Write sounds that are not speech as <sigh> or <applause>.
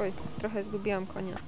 Oj, trochę zgubiłam konia. <laughs>